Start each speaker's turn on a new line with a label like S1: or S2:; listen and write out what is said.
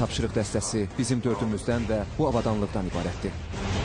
S1: tapşırıq dəstəsi bizim dördümüzdən və bu avadanlıqdan ibarətdir.